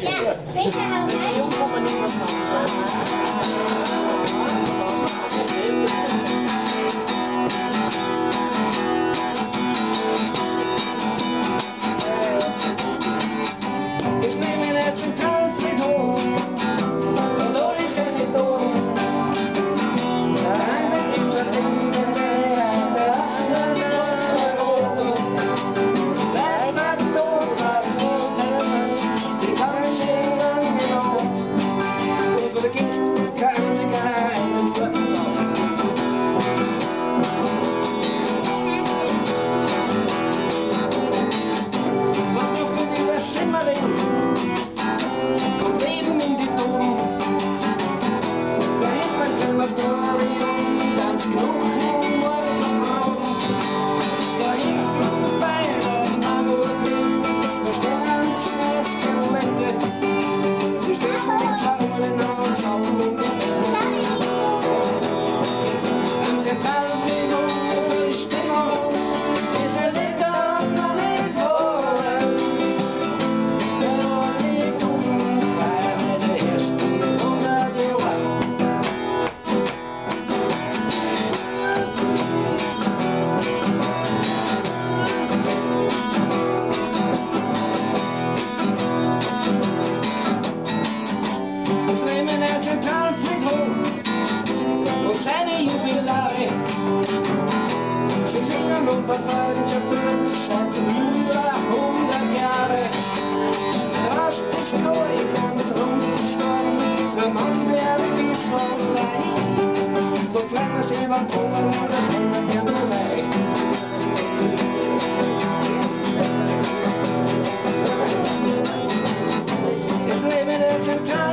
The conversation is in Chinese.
Ja, welche haben wir? time.